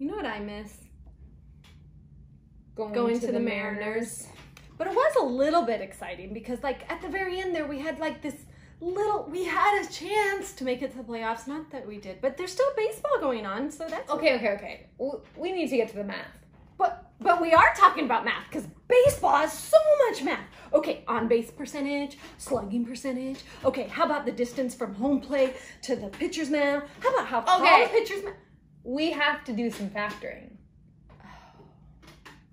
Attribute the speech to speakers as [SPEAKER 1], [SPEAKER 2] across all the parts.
[SPEAKER 1] You know what I miss?
[SPEAKER 2] Going,
[SPEAKER 1] Going to, the, Mariners. But it was a little bit exciting because, like, at the very end there, we had like this little. We had a chance to make it to the playoffs. Not that we did, but there's still baseball going on, so that's
[SPEAKER 2] Okay, okay, okay. We need to get to the math.
[SPEAKER 1] But but we are talking about math because baseball has so much math. Okay, on base percentage, slugging percentage. Okay, how about the distance from home plate to the pitcher's mound? How about how tall
[SPEAKER 2] Okay.
[SPEAKER 1] the pitcher's mound?
[SPEAKER 2] We have to do some factoring.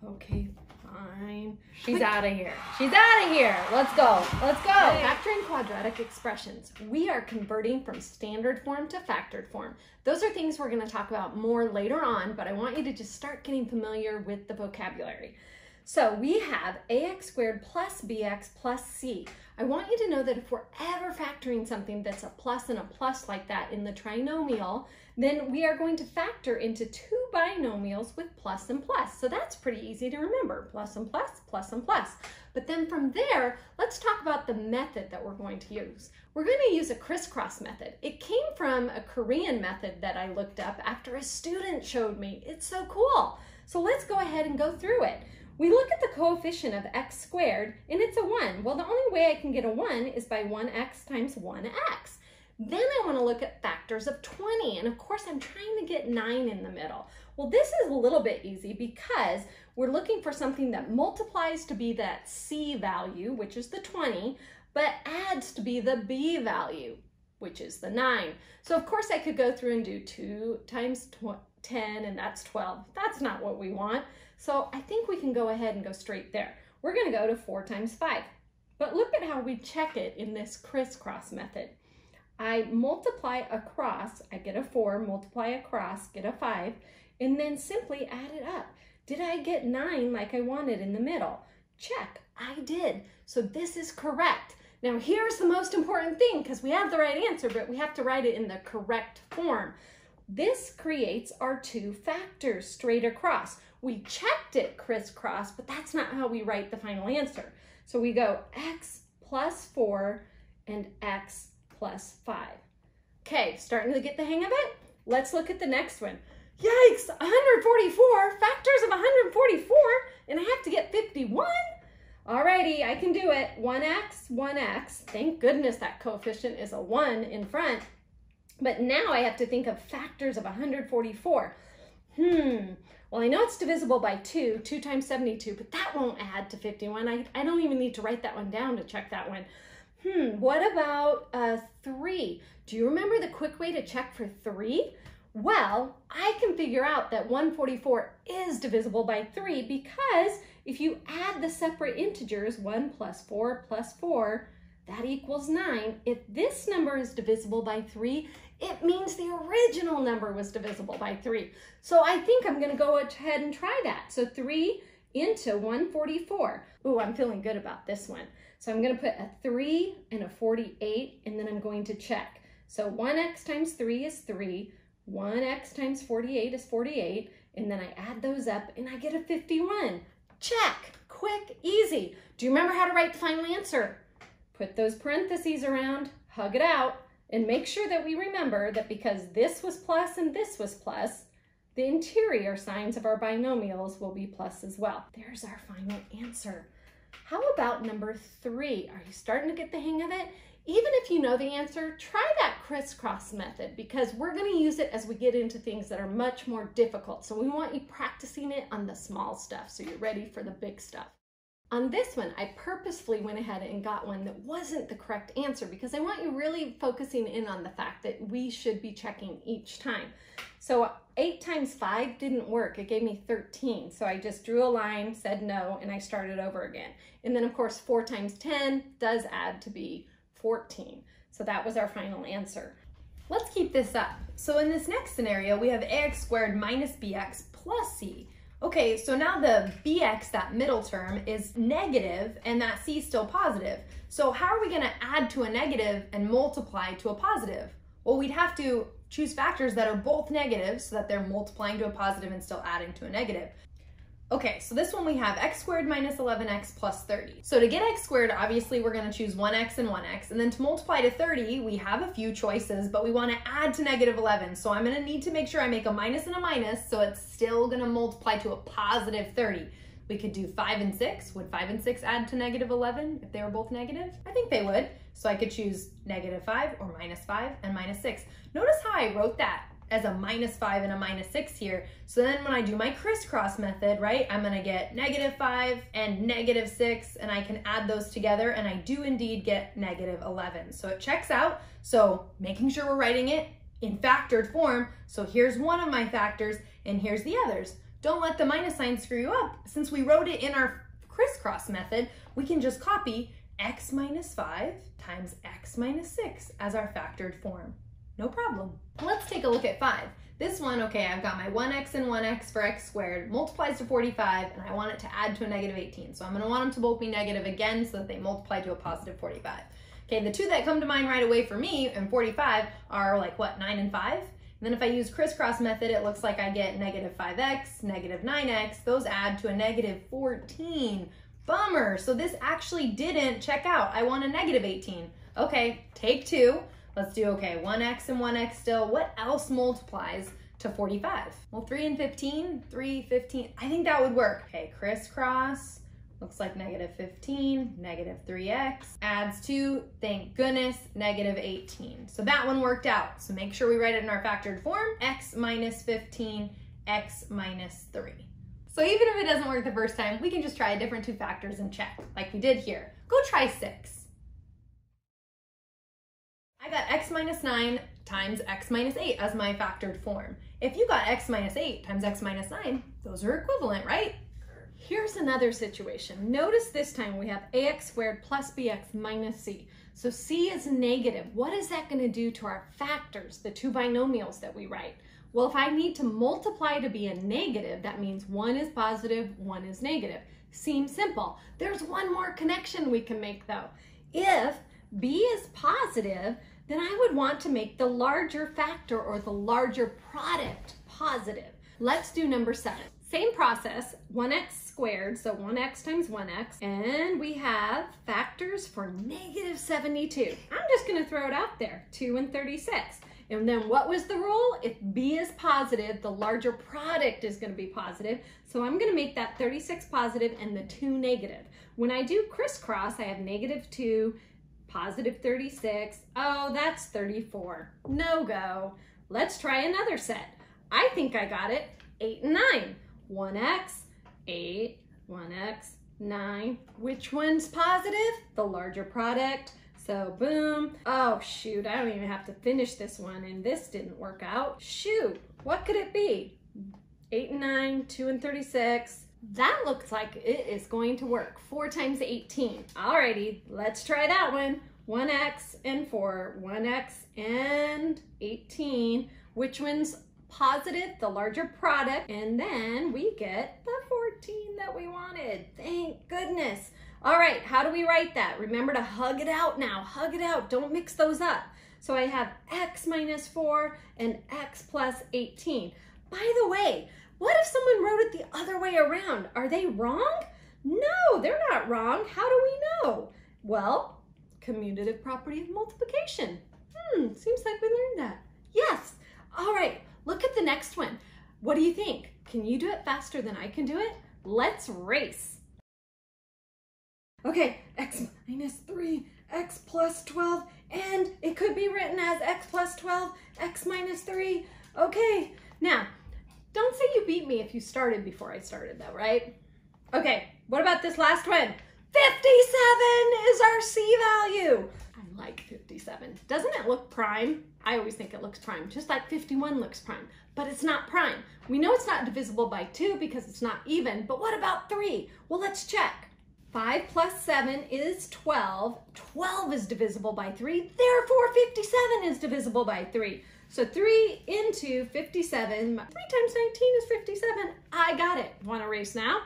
[SPEAKER 1] Okay, fine.
[SPEAKER 2] She's out of here. She's out of here. Let's go. Let's go.
[SPEAKER 1] Factoring quadratic expressions. We are converting from standard form to factored form. Those are things we're going to talk about more later on, but I want you to just start getting familiar with the vocabulary. So we have ax squared plus bx plus c. I want you to know that if we're ever factoring something that's a plus and a plus like that in the trinomial, then we are going to factor into two binomials with plus and plus. So that's pretty easy to remember, plus and plus, plus and plus. But then from there, let's talk about the method that we're going to use. We're going to use a crisscross method. It came from a Korean method that I looked up after a student showed me. It's so cool. So let's go ahead and go through it. We look at the coefficient of x squared and it's a 1. Well, the only way I can get a 1 is by 1x times 1x. Then I want to look at factors of 20 and of course I'm trying to get 9 in the middle. Well, this is a little bit easy because we're looking for something that multiplies to be that c value, which is the 20, but adds to be the b value, which is the 9. So of course I could go through and do 2 times 10 and that's 12. That's not what we want. So I think we can go ahead and go straight there. We're going to go to 4 times 5. But look at how we check it in this crisscross method. I multiply across, I get a 4, multiply across, get a 5, and then simply add it up. Did I get 9 like I wanted in the middle? Check, I did. So this is correct. Now here's the most important thing because we have the right answer, but we have to write it in the correct form. This creates our two factors straight across. We checked it crisscross, but that's not how we write the final answer. So we go x plus 4 and x plus 5. Okay, starting to get the hang of it? Let's look at the next one. Yikes, 144, factors of 144, and I have to get 51? Alrighty, I can do it. 1x, 1x. Thank goodness that coefficient is a 1 in front. But now I have to think of factors of 144. Hmm, well, I know it's divisible by 2, 2 times 72, but that won't add to 51. I, I don't even need to write that one down to check that one. Hmm, what about uh, 3? Do you remember the quick way to check for 3? Well, I can figure out that 144 is divisible by 3 because if you add the separate integers, 1 plus 4 plus 4, that equals 9. If this number is divisible by 3, it means the original number was divisible by 3. So I think I'm going to go ahead and try that. So 3 into 144. Ooh, I'm feeling good about this one. So I'm going to put a 3 and a 48, and then I'm going to check. So 1x times 3 is 3, 1x times 48 is 48, and then I add those up and I get a 51. Check! Quick, easy. Do you remember how to write the final answer? Put those parentheses around, hug it out, and make sure that we remember that because this was plus and this was plus, the interior signs of our binomials will be plus as well. There's our final answer. How about number three? Are you starting to get the hang of it? Even if you know the answer, try that crisscross method because we're going to use it as we get into things that are much more difficult. So we want you practicing it on the small stuff so you're ready for the big stuff. On this one, I purposefully went ahead and got one that wasn't the correct answer because I want you really focusing in on the fact that we should be checking each time. So 8 times 5 didn't work. It gave me 13. So I just drew a line, said no, and I started over again. And then of course 4 times 10 does add to be 14. So that was our final answer.
[SPEAKER 3] Let's keep this up. So in this next scenario, we have ax squared minus bx plus c. Okay, so now the bx, that middle term, is negative and that c is still positive. So how are we gonna add to a negative and multiply to a positive? Well, we'd have to choose factors that are both negative so that they're multiplying to a positive and still adding to a negative. Okay, so this one we have x squared minus 11x plus 30. So to get x squared, obviously we're gonna choose 1x and 1x, and then to multiply to 30, we have a few choices, but we wanna add to negative 11. So I'm gonna need to make sure I make a minus and a minus, so it's still gonna multiply to a positive 30. We could do 5 and 6. Would 5 and 6 add to negative 11 if they were both negative? I think they would. So I could choose negative 5 or minus 5 and minus 6. Notice how I wrote that as a minus 5 and a minus 6 here. So then when I do my crisscross method, right, I'm to get negative 5 and negative 6, and I can add those together, and I do indeed get negative 11. So it checks out. So making sure we're writing it in factored form. So here's one of my factors, and here's the others. Don't let the minus sign screw you up. Since we wrote it in our crisscross method, we can just copy x minus 5 times x minus 6 as our factored form. No problem. Let's take a look at 5. This one, okay, I've got my 1x and 1x for x squared, multiplies to 45, and I want it to add to a negative 18. So I'm going to want them to both be negative again so that they multiply to a positive 45. Okay, the two that come to mind right away for me and 45 are like what, 9 and 5? And then if I use crisscross method, it looks like I get negative 5x, negative 9x. Those add to a negative 14. Bummer. So this actually didn't check out. I want a negative 18. Okay, take two. Let's do, okay, 1x and 1x still. What else multiplies to 45? Well, 3 and 15, 3, 15. I think that would work. Okay, crisscross. Looks like negative 15, negative 3x, adds 2, thank goodness, negative 18. So that one worked out. So make sure we write it in our factored form, x minus 15, x minus 3. So even if it doesn't work the first time, we can just try a different two factors and check, like we did here. Go try 6. I got x minus 9 times x minus 8 as my factored form. If you got x minus 8 times x minus 9, those are equivalent, right?
[SPEAKER 1] Here's another situation. Notice this time we have ax squared plus bx minus c. So c is negative. What is that going to do to our factors, the two binomials that we write? Well, if I need to multiply to be a negative, that means one is positive, one is negative. Seems simple. There's one more connection we can make though. If b is positive, then I would want to make the larger factor or the larger product positive. Let's do number seven. Same process, 1x squared, so 1x times 1x, and we have factors for negative 72. I'm just gonna throw it out there, 2 and 36. And then what was the rule? If b is positive, the larger product is gonna be positive. So I'm gonna make that 36 positive and the 2 negative. When I do crisscross, I have negative 2 positive 36. Oh, that's 34. No go. Let's try another set. I think I got it. 8 and 9. 1x, 8, 1x, 9. Which one's positive? The larger product. So boom. Oh shoot, I don't even have to finish this one and this didn't work out. Shoot, what could it be? 8 and 9, 2 and 36. That looks like it is going to work. 4 times 18. Alrighty, let's try that one. 1x and 4, 1x and 18. Which one's positive, the larger product, and then we get the 14 that we wanted. Thank goodness. All right, how do we write that? Remember to hug it out now. Hug it out. Don't mix those up. So I have x minus 4 and x plus 18. By the way, what if someone wrote it the other way around? Are they wrong? No, they're not wrong. How do we know? Well, commutative property of multiplication. Hmm, seems like we learned that. Yes. All right, look at the next one. What do you think? Can you do it faster than I can do it? Let's race. Okay, x minus 3, x plus 12, and it could be written as x plus 12, x minus 3. Okay, now don't say you beat me if you started before I started though, right? Okay, what about this last one? 57 is our C value. I like 57. Doesn't it look prime? I always think it looks prime, just like 51 looks prime, but it's not prime. We know it's not divisible by 2 because it's not even, but what about 3? Well, let's check. 5 plus 7 is 12. 12 is divisible by 3, therefore 57 is divisible by 3. So 3 into 57, 3 times 19 is 57. I got it. Want to race now?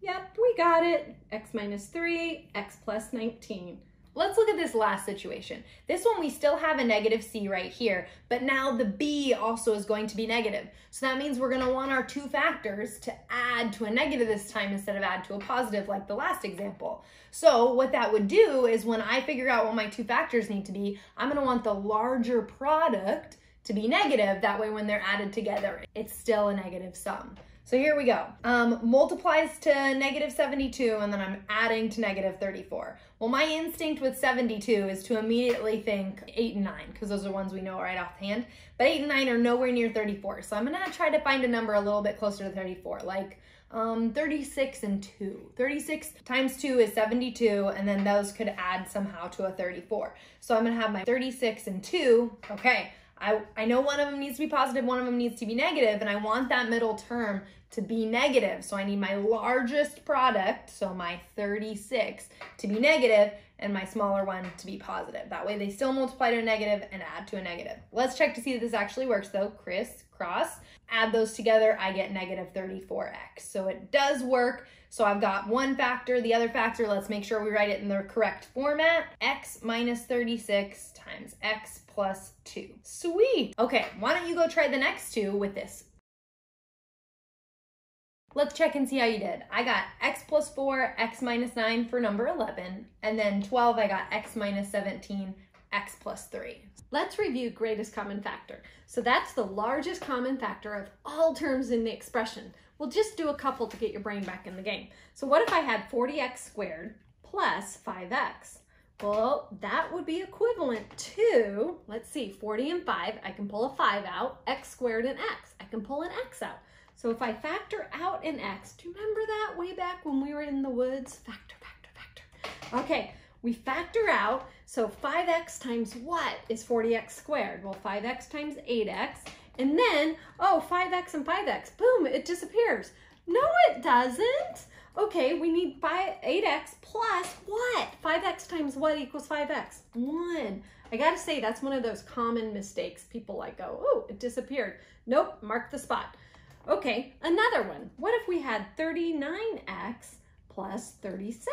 [SPEAKER 1] Yep, we got it. x minus 3, x plus 19.
[SPEAKER 3] Let's look at this last situation. This one, we still have a negative c right here, but now the b also is going to be negative. So that means we're gonna want our two factors to add to a negative this time instead of add to a positive like the last example. So what that would do is when I figure out what my two factors need to be, I'm gonna want the larger product to be negative. That way when they're added together, it's still a negative sum. So here we go. Um, multiplies to negative 72 and then I'm adding to negative 34. Well, my instinct with 72 is to immediately think 8 and 9 because those are ones we know right offhand. But 8 and 9 are nowhere near 34. So I'm to try to find a number a little bit closer to 34, like um, 36 and 2. 36 times 2 is 72, and then those could add somehow to a 34. So I'm to have my 36 and 2. Okay, I, I know one of them needs to be positive, one of them needs to be negative, and I want that middle term to be negative. So I need my largest product, so my 36, to be negative, and my smaller one to be positive. That way they still multiply to a negative and add to a negative. Let's check to see if this actually works though. Crisscross. Add those together, I get negative 34x. So it does work. So I've got one factor, the other factor, let's make sure we write it in the correct format. x minus 36 times x plus 2. Sweet. Okay, why don't you go try the next two with this Let's check and see how you did. I got x plus 4, x minus 9 for number 11, and then 12 I got x minus 17, x plus 3.
[SPEAKER 1] Let's review greatest common factor. So that's the largest common factor of all terms in the expression. We'll just do a couple to get your brain back in the game. So what if I had 40x squared plus 5x? Well, that would be equivalent to, let's see, 40 and 5, I can pull a 5 out, x squared and x. I can pull an x out. So if I factor out an x, do you remember that way back when we were in the woods? Factor, factor, factor. Okay, we factor out, so 5x times what is 40x squared? Well, 5x times 8x, and then, oh, 5x and 5x, boom, it disappears. No, it doesn't. Okay, we need 5, 8x plus what? 5x times what equals 5x? 1. I gotta say, that's one of those common mistakes. People like go, oh, it disappeared. Nope, mark the spot. Okay, another one. What if we had 39x plus 36?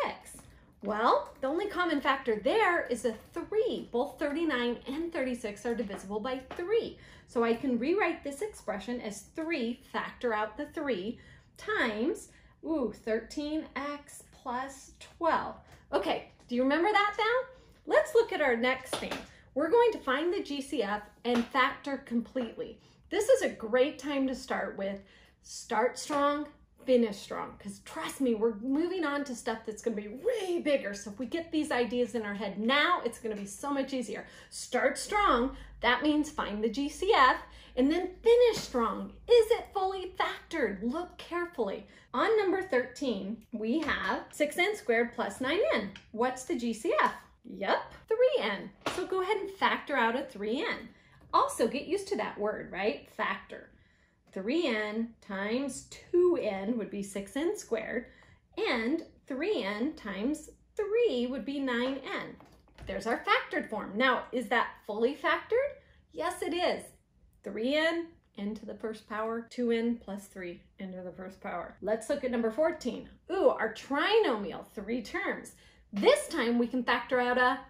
[SPEAKER 1] Well, the only common factor there is a 3. Both 39 and 36 are divisible by 3. So I can rewrite this expression as 3, factor out the 3, times, ooh, 13x plus 12. Okay, do you remember that now? Let's look at our next thing. We're going to find the GCF and factor completely. This is a great time to start with. Start strong, finish strong. Because trust me, we're moving on to stuff that's going to be way bigger. So if we get these ideas in our head now, it's going to be so much easier. Start strong. That means find the GCF and then finish strong. Is it fully factored? Look carefully. On number 13, we have 6n squared plus 9n. What's the GCF? Yep, 3n. So go ahead and factor out a 3n. Also, get used to that word, right? Factor. 3n times 2n would be 6n squared, and 3n times 3 would be 9n. There's our factored form. Now, is that fully factored? Yes, it is. 3n n to the first power, 2n plus 3 n to the first power. Let's look at number 14. Ooh, our trinomial, three terms. This time we can factor out a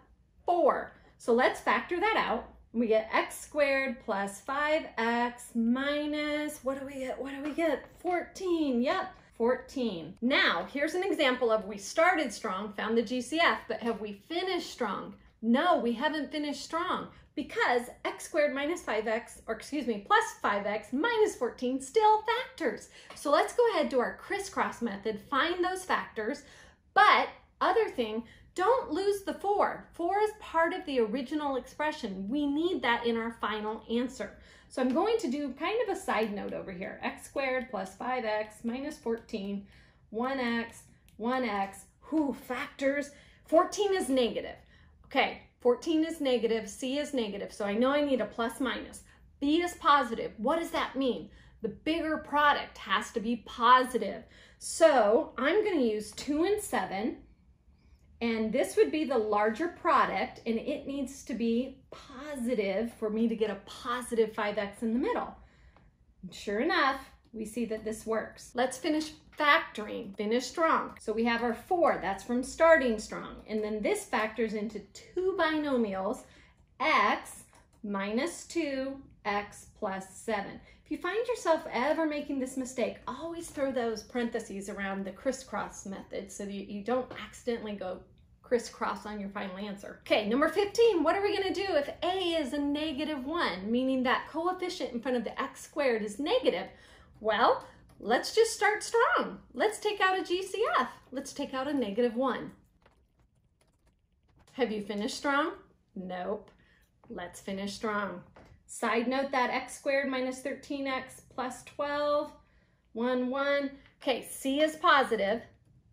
[SPEAKER 1] 4. So let's factor that out. We get x squared plus 5x minus, what do we get? What do we get? 14, yep. 14. Now, here's an example of we started strong, found the GCF, but have we finished strong? No, we haven't finished strong because x squared minus 5x, or excuse me, plus 5x minus 14 still factors. So let's go ahead to our crisscross method, find those factors, but other thing, don't lose the 4. 4 is part of the original expression. We need that in our final answer. So I'm going to do kind of a side note over here. x squared plus 5x minus 14, 1x, 1x, who factors. 14 is negative. Okay, 14 is negative, c is negative, so I know I need a plus minus. b is positive. What does that mean? The bigger product has to be positive. So I'm going to use 2 and 7 and this would be the larger product and it needs to be positive for me to get a positive 5x in the middle. Sure enough, we see that this works. Let's finish factoring, finish strong. So we have our four, that's from starting strong. And then this factors into two binomials, x minus two, x plus seven. If you find yourself ever making this mistake, always throw those parentheses around the crisscross method so that you don't accidentally go crisscross on your final answer. Okay, number 15, what are we gonna do if a is a negative one, meaning that coefficient in front of the x squared is negative? Well, let's just start strong. Let's take out a GCF. Let's take out a negative one. Have you finished strong? Nope. Let's finish strong. Side note that x squared minus 13x plus 12, 1, 1. Okay, C is positive,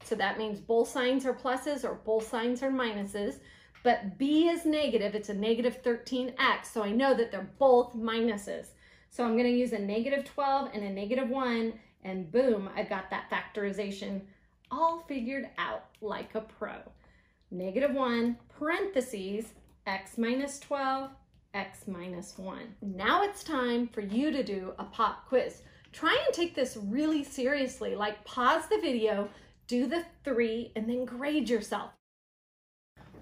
[SPEAKER 1] so that means both signs are pluses or both signs are minuses. But B is negative, it's a negative 13x, so I know that they're both minuses. So I'm gonna use a negative 12 and a negative 1, and boom, I've got that factorization all figured out like a pro. Negative 1, parentheses, x minus 12, x minus 1. Now it's time for you to do a pop quiz. Try and take this really seriously, like pause the video, do the three, and then grade yourself.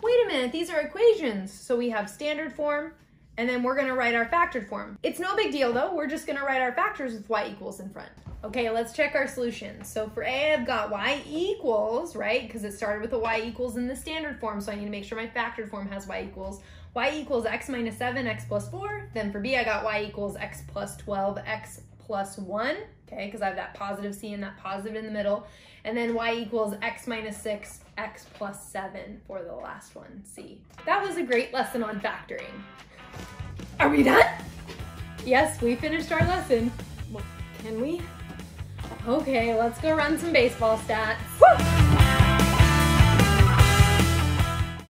[SPEAKER 3] Wait a minute, these are equations. So we have standard form, and then we're gonna write our factored form. It's no big deal though, we're just gonna write our factors with y equals in front. Okay, let's check our solutions. So for A, I've got y equals, right? Because it started with a y equals in the standard form, so I need to make sure my factored form has y equals. y equals x minus 7, x plus 4. Then for B, I got y equals x plus 12, x plus 1, okay, because I have that positive c and that positive in the middle. And then y equals x minus 6, x plus 7 for the last one, c. That was a great lesson on factoring. Are we done? Yes, we finished our lesson.
[SPEAKER 1] Well, can we?
[SPEAKER 3] Okay, let's go run some baseball stats.
[SPEAKER 1] Woo!